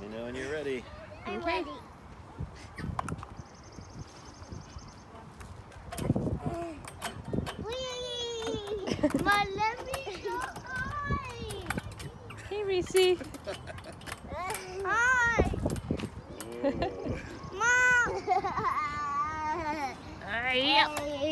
me know when you're ready. I'm Okay. ready. My lemmy's so high. Hey, Reese. Hi, Whoa. Mom. Yep. Hey.